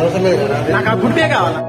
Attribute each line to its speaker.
Speaker 1: అవసరం లేదు
Speaker 2: నాకు ఆ గుడ్డే కావాలా?